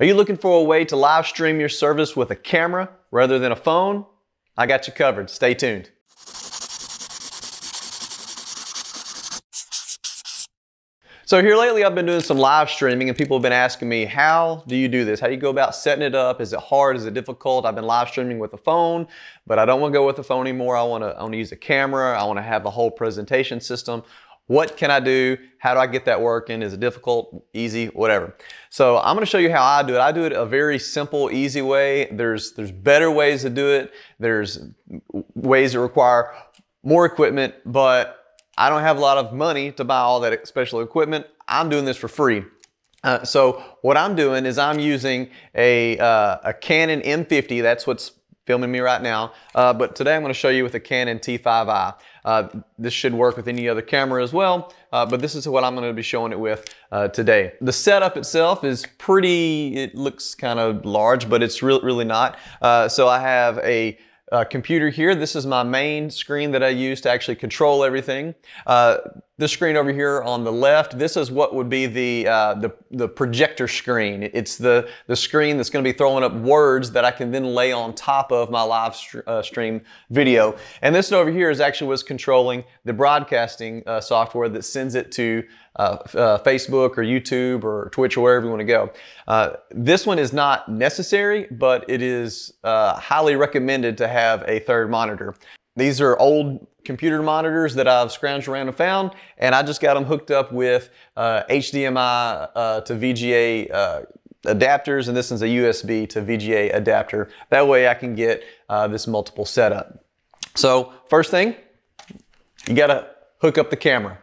Are you looking for a way to live stream your service with a camera rather than a phone? I got you covered. Stay tuned. So here lately I've been doing some live streaming and people have been asking me, how do you do this? How do you go about setting it up? Is it hard? Is it difficult? I've been live streaming with a phone, but I don't want to go with a phone anymore. I want to, I want to use a camera. I want to have a whole presentation system. What can I do? How do I get that working? Is it difficult, easy, whatever? So I'm gonna show you how I do it. I do it a very simple, easy way. There's, there's better ways to do it. There's ways that require more equipment, but I don't have a lot of money to buy all that special equipment. I'm doing this for free. Uh, so what I'm doing is I'm using a, uh, a Canon M50. That's what's filming me right now. Uh, but today I'm going to show you with a Canon T5i. Uh, this should work with any other camera as well, uh, but this is what I'm going to be showing it with uh, today. The setup itself is pretty, it looks kind of large, but it's really, really not. Uh, so I have a uh, computer here. This is my main screen that I use to actually control everything. Uh, this screen over here on the left, this is what would be the, uh, the, the, projector screen. It's the, the screen that's going to be throwing up words that I can then lay on top of my live st uh, stream video. And this over here is actually what's controlling the broadcasting uh, software that sends it to uh, uh, Facebook or YouTube or Twitch or wherever you want to go. Uh, this one is not necessary, but it is uh, highly recommended to have a third monitor. These are old computer monitors that I've scrounged around and found, and I just got them hooked up with HDMI uh, to VGA uh, adapters, and this is a USB to VGA adapter. That way I can get this multiple setup. So first thing, you gotta hook up the camera.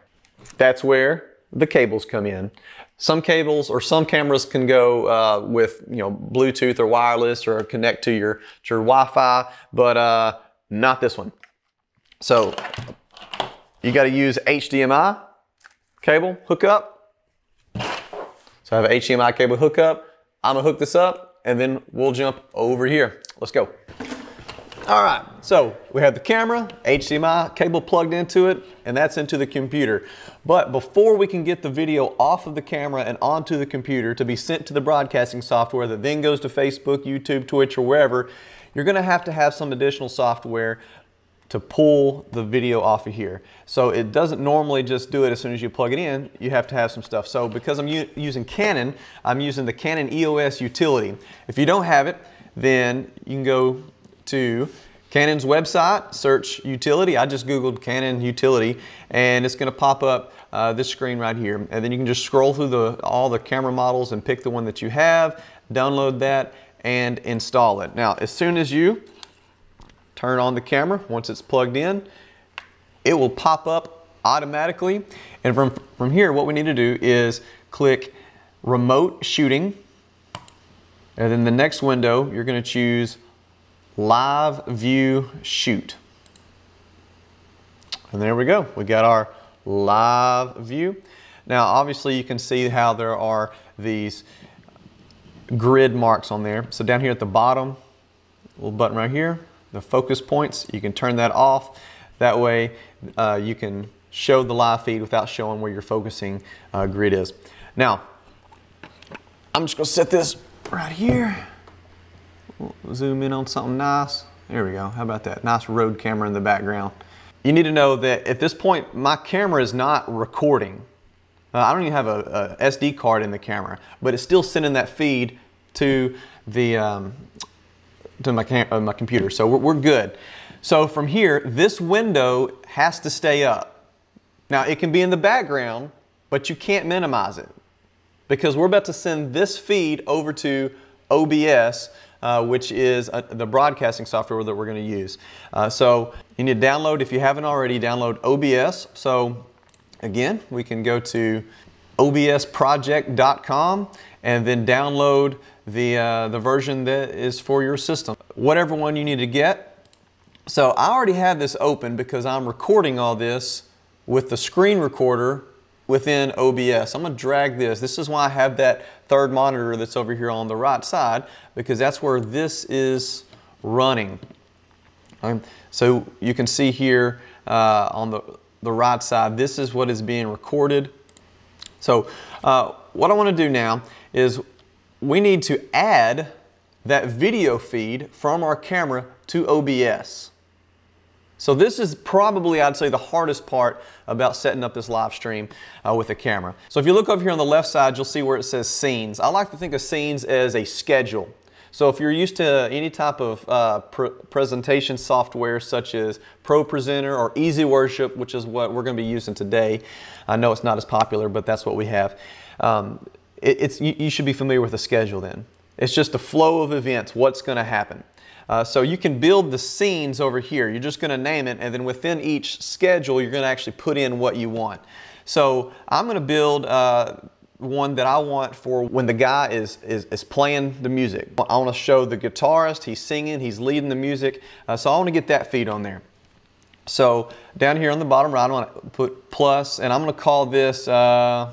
That's where the cables come in. Some cables or some cameras can go uh, with you know Bluetooth or wireless or connect to your, to your Wi-Fi, but uh, not this one. So you got to use HDMI cable hookup. So I have an HDMI cable hookup. I'm gonna hook this up and then we'll jump over here. Let's go. All right, so we have the camera, HDMI cable plugged into it, and that's into the computer. But before we can get the video off of the camera and onto the computer to be sent to the broadcasting software that then goes to Facebook, YouTube, Twitch, or wherever, you're gonna have to have some additional software to pull the video off of here. So it doesn't normally just do it as soon as you plug it in, you have to have some stuff. So because I'm using Canon, I'm using the Canon EOS utility. If you don't have it, then you can go to Canon's website, search utility. I just Googled Canon utility and it's gonna pop up uh, this screen right here. And then you can just scroll through the, all the camera models and pick the one that you have, download that and install it. Now, as soon as you turn on the camera, once it's plugged in, it will pop up automatically. And from, from here, what we need to do is click remote shooting. And then the next window, you're gonna choose live view shoot. And there we go. We got our live view. Now, obviously you can see how there are these grid marks on there. So down here at the bottom, little button right here, the focus points, you can turn that off. That way uh, you can show the live feed without showing where your focusing uh, grid is. Now, I'm just gonna set this right here. Zoom in on something nice. There we go. How about that? Nice road camera in the background. You need to know that at this point, my camera is not recording. Uh, I don't even have a, a, SD card in the camera, but it's still sending that feed to the um, to my, uh, my computer. So we're, we're good. So from here, this window has to stay up. Now it can be in the background, but you can't minimize it because we're about to send this feed over to OBS uh, which is uh, the broadcasting software that we're going to use. Uh, so you need to download, if you haven't already, download OBS. So again, we can go to obsproject.com and then download the, uh, the version that is for your system. Whatever one you need to get. So I already have this open because I'm recording all this with the screen recorder within OBS. I'm gonna drag this. This is why I have that third monitor that's over here on the right side because that's where this is running. So you can see here uh, on the, the right side, this is what is being recorded. So uh, what I wanna do now is we need to add that video feed from our camera to OBS. So this is probably, I'd say, the hardest part about setting up this live stream uh, with a camera. So if you look over here on the left side, you'll see where it says scenes. I like to think of scenes as a schedule. So if you're used to any type of uh, pr presentation software such as ProPresenter or EasyWorship, which is what we're going to be using today, I know it's not as popular, but that's what we have. Um, it, it's, you, you should be familiar with a schedule then. It's just a flow of events, what's going to happen. Uh, so you can build the scenes over here. You're just going to name it, and then within each schedule, you're going to actually put in what you want. So I'm going to build uh, one that I want for when the guy is, is, is playing the music. I want to show the guitarist, he's singing, he's leading the music. Uh, so I want to get that feed on there. So down here on the bottom right, I want to put plus, and I'm going to call this uh,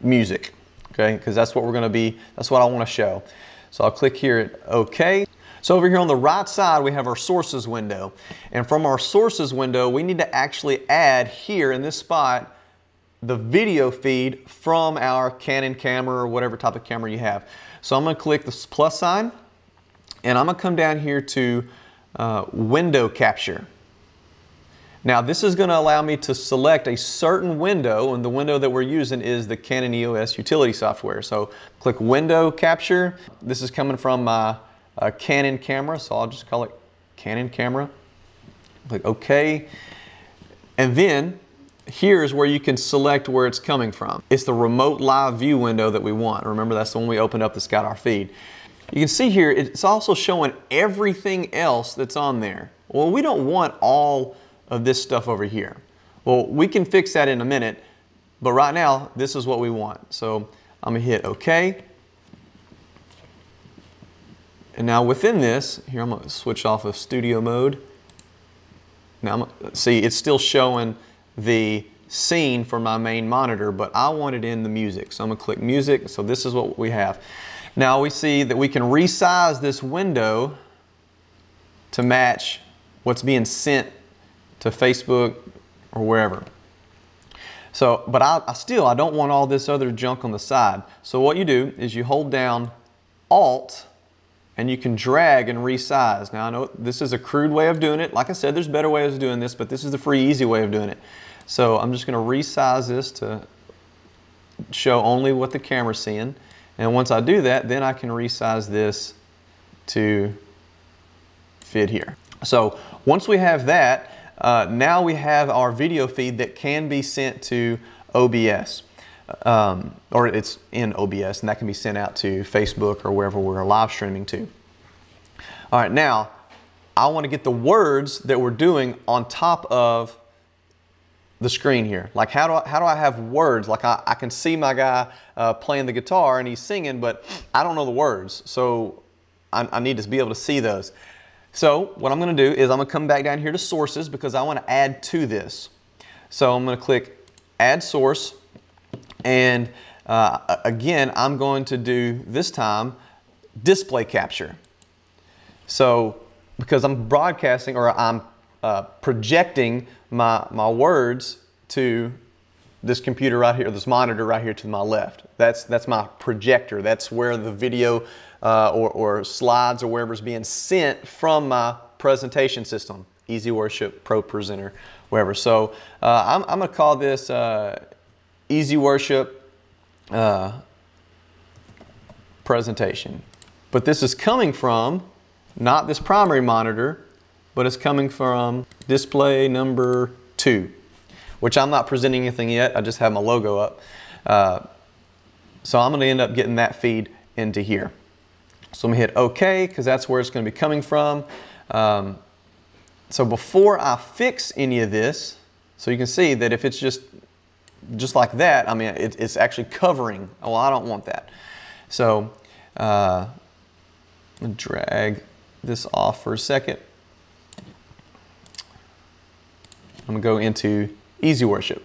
music, okay? Because that's what we're going to be, that's what I want to show. So I'll click here at OK. So over here on the right side, we have our sources window. And from our sources window, we need to actually add here in this spot the video feed from our Canon camera or whatever type of camera you have. So I'm gonna click this plus sign and I'm gonna come down here to uh, window capture. Now this is going to allow me to select a certain window and the window that we're using is the Canon EOS utility software. So click window capture. This is coming from my uh, Canon camera so I'll just call it Canon camera. Click OK. And then here's where you can select where it's coming from. It's the remote live view window that we want. Remember that's the one we opened up that's got our feed. You can see here it's also showing everything else that's on there. Well we don't want all of this stuff over here. Well, we can fix that in a minute, but right now, this is what we want. So I'm gonna hit okay. And now within this, here I'm gonna switch off of studio mode. Now, I'm, see, it's still showing the scene for my main monitor, but I want it in the music. So I'm gonna click music, so this is what we have. Now we see that we can resize this window to match what's being sent to Facebook or wherever. So, but I, I, still, I don't want all this other junk on the side. So what you do is you hold down Alt and you can drag and resize. Now I know this is a crude way of doing it. Like I said, there's better ways of doing this, but this is the free, easy way of doing it. So I'm just gonna resize this to show only what the camera's seeing. And once I do that, then I can resize this to fit here. So once we have that, uh, now we have our video feed that can be sent to OBS. Um, or it's in OBS and that can be sent out to Facebook or wherever we're live streaming to. All right, now I want to get the words that we're doing on top of the screen here. Like how do I, how do I have words? Like I, I can see my guy uh, playing the guitar and he's singing, but I don't know the words. So I, I need to be able to see those. So what I'm going to do is I'm going to come back down here to sources because I want to add to this. So I'm going to click add source and uh, again I'm going to do this time display capture. So because I'm broadcasting or I'm uh, projecting my, my words to this computer right here, this monitor right here to my left. That's, that's my projector. That's where the video uh, or, or, slides or wherever is being sent from my presentation system, EasyWorship, Pro Presenter, wherever. So uh, I'm, I'm going to call this uh, EasyWorship uh, presentation. But this is coming from not this primary monitor, but it's coming from display number two, which I'm not presenting anything yet. I just have my logo up. Uh, so I'm going to end up getting that feed into here. So I'm gonna hit OK because that's where it's gonna be coming from. Um, so before I fix any of this, so you can see that if it's just just like that, I mean, it, it's actually covering. Oh, I don't want that. So uh, drag this off for a second. I'm gonna go into EasyWorship.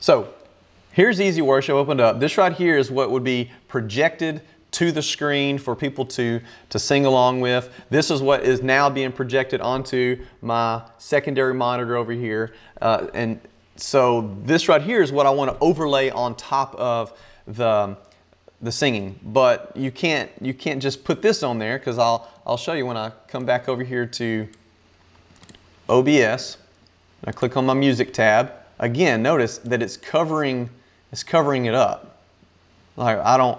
So here's EasyWorship opened up. This right here is what would be projected to the screen for people to, to sing along with. This is what is now being projected onto my secondary monitor over here. Uh, and so this right here is what I want to overlay on top of the, the singing. But you can't you can't just put this on there because I'll I'll show you when I come back over here to OBS. I click on my music tab. Again, notice that it's covering it's covering it up. Like I don't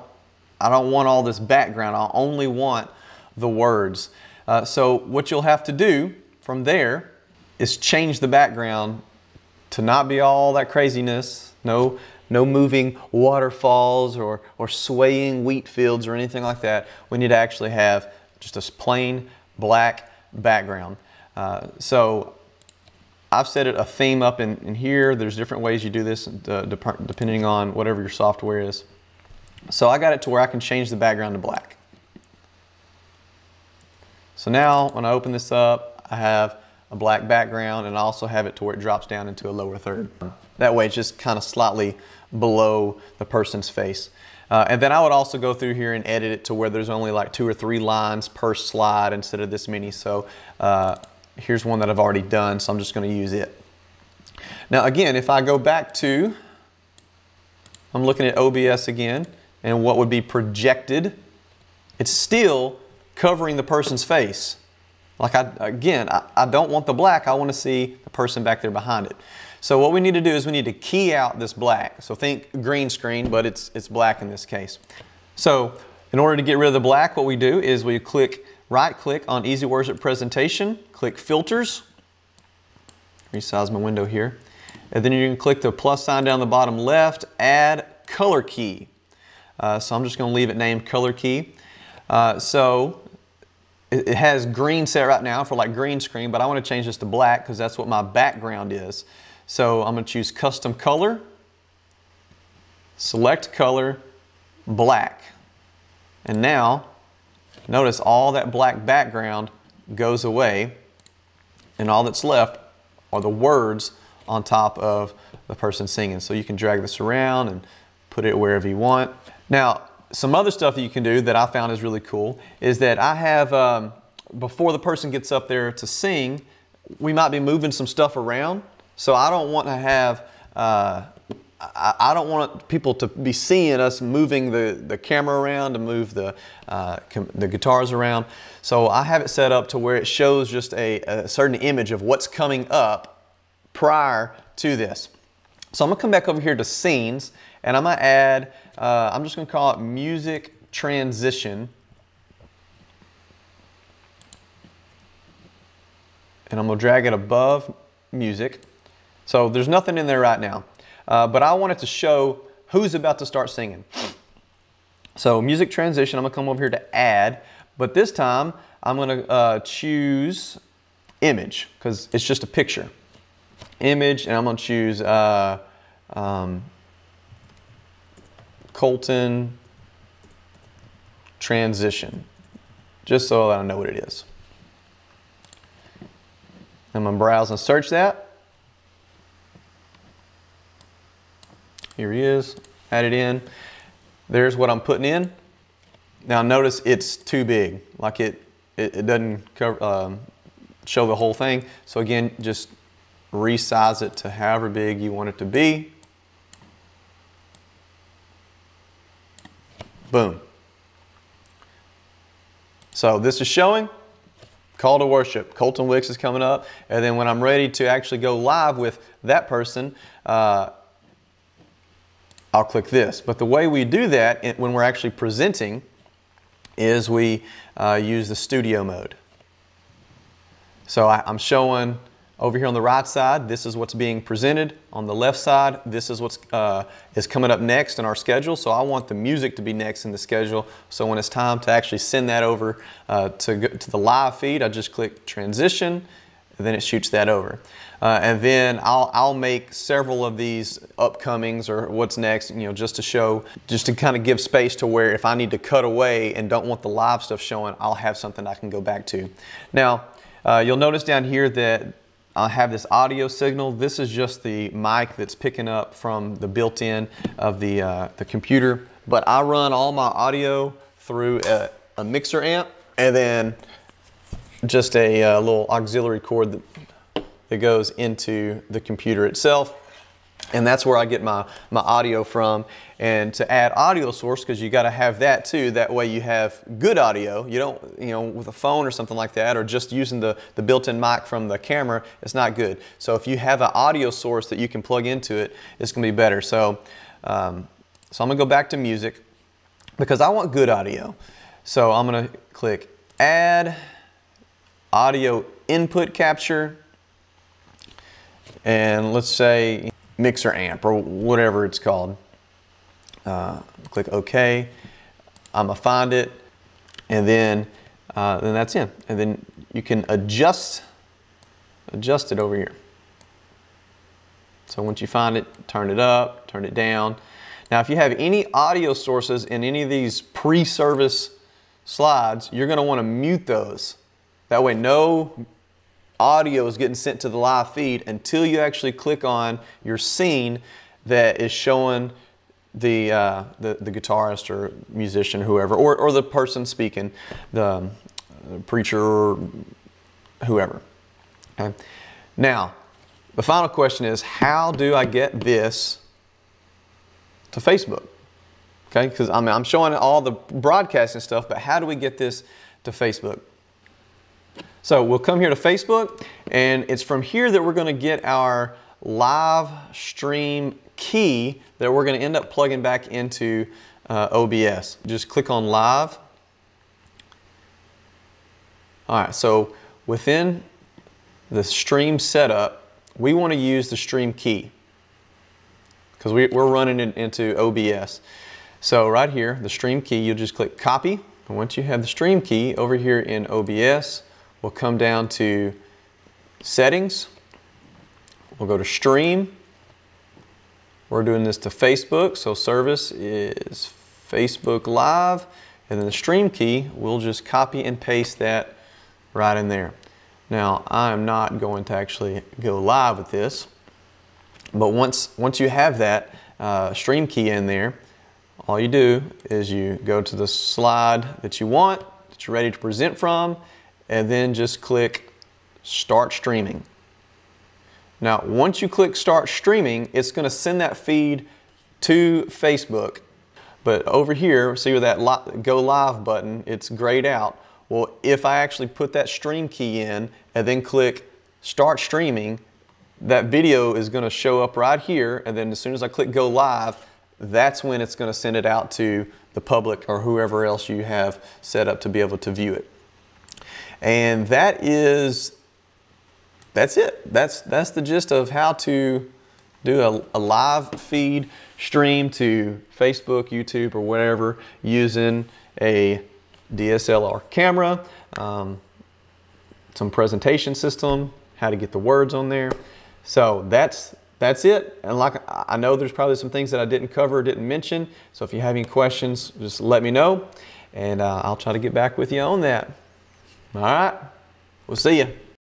I don't want all this background. I only want the words. Uh, so what you'll have to do from there is change the background to not be all that craziness. No, no moving waterfalls or, or swaying wheat fields or anything like that. We need to actually have just a plain black background. Uh, so I've set it a theme up in, in here. There's different ways you do this uh, depending on whatever your software is. So I got it to where I can change the background to black. So now when I open this up, I have a black background and I also have it to where it drops down into a lower third. That way it's just kind of slightly below the person's face. Uh, and then I would also go through here and edit it to where there's only like two or three lines per slide instead of this many. So uh, here's one that I've already done, so I'm just going to use it. Now again, if I go back to, I'm looking at OBS again, and what would be projected, it's still covering the person's face. Like I, again, I, I don't want the black, I want to see the person back there behind it. So what we need to do is we need to key out this black. So think green screen, but it's, it's black in this case. So in order to get rid of the black, what we do is we click right click on EasyWorship Presentation, click Filters, resize my window here, and then you can click the plus sign down the bottom left, add color key. Uh, so I'm just going to leave it named color key. Uh, so it, it, has green set right now for like green screen, but I want to change this to black because that's what my background is. So I'm going to choose custom color, select color, black. And now Notice all that black background goes away and all that's left are the words on top of the person singing. So you can drag this around and put it wherever you want. Now, some other stuff that you can do that I found is really cool is that I have, um, before the person gets up there to sing, we might be moving some stuff around. So I don't want to have uh, I, I, don't want people to be seeing us moving the, the camera around to move the, uh, the guitars around. So I have it set up to where it shows just a, a certain image of what's coming up prior to this. So I'm gonna come back over here to scenes and I'm gonna add, uh, I'm just gonna call it music transition. And I'm gonna drag it above music. So there's nothing in there right now. Uh, but I wanted to show who's about to start singing. So music transition, I'm gonna come over here to add, but this time I'm gonna uh, choose image because it's just a picture. Image, and I'm gonna choose uh, um, Colton transition, just so I know what it is. I'm gonna browse and search that. Here he is, add it in. There's what I'm putting in. Now notice it's too big, like it, it, it doesn't cover, um, show the whole thing. So again, just resize it to however big you want it to be. Boom. So this is showing call to worship. Colton Wicks is coming up. And then when I'm ready to actually go live with that person, uh, I'll click this. But the way we do that when we're actually presenting is we uh, use the studio mode. So I, am showing over here on the right side, this is what's being presented. On the left side, this is what's uh, is coming up next in our schedule. So I want the music to be next in the schedule. So when it's time to actually send that over uh, to, to the live feed, I just click transition, and then it shoots that over. Uh, and then I'll, I'll make several of these upcomings or what's next, you know, just to show, just to kind of give space to where if I need to cut away and don't want the live stuff showing, I'll have something I can go back to. Now, uh, you'll notice down here that I have this audio signal. This is just the mic that's picking up from the built-in of the, uh, the computer. But I run all my audio through a, a mixer amp and then just a, uh, little auxiliary cord that that goes into the computer itself. and that's where I get my, my audio from. And to add audio source, because you got to have that too. That way you have good audio. You don't, you know, with a phone or something like that, or just using the, the built-in mic from the camera, it's not good. So if you have an audio source that you can plug into it, it's going to be better. So, um, so I'm going to go back to music because I want good audio. So I'm going to click Add Audio Input Capture. And let's say mixer amp or whatever it's called. Uh, click OK. I'm gonna find it, and then uh, then that's in. And then you can adjust adjust it over here. So once you find it, turn it up, turn it down. Now, if you have any audio sources in any of these pre-service slides, you're gonna wanna mute those. That way no audio is getting sent to the live feed until you actually click on your scene that is showing the, uh, the, the, guitarist or musician, whoever, or, or the person speaking, the, the preacher, or whoever. Okay. Now, the final question is, how do I get this to Facebook? Okay, because I mean, I'm showing all the broadcasting stuff, but how do we get this to Facebook? So we'll come here to Facebook and it's from here that we're gonna get our live stream key that we're gonna end up plugging back into uh, OBS. Just click on live. All right, so within the stream setup, we wanna use the stream key because we, are running it into OBS. So right here, the stream key, you'll just click copy. And once you have the stream key over here in OBS, We'll come down to settings. We'll go to stream. We're doing this to Facebook, so service is Facebook Live. And then the stream key, we'll just copy and paste that right in there. Now, I'm not going to actually go live with this, but once, once you have that uh, stream key in there, all you do is you go to the slide that you want, that you're ready to present from, and then just click Start Streaming. Now, once you click Start Streaming, it's going to send that feed to Facebook. But over here, see where that Go Live button, it's grayed out. Well, if I actually put that stream key in and then click Start Streaming, that video is going to show up right here. And then as soon as I click Go Live, that's when it's going to send it out to the public or whoever else you have set up to be able to view it. And that is, that's it. That's, that's the gist of how to do a, a live feed stream to Facebook, YouTube, or whatever using a DSLR camera, um, some presentation system, how to get the words on there. So that's that's it. And like I know there's probably some things that I didn't cover, didn't mention. So if you have any questions, just let me know, and uh, I'll try to get back with you on that. All right. We'll see you.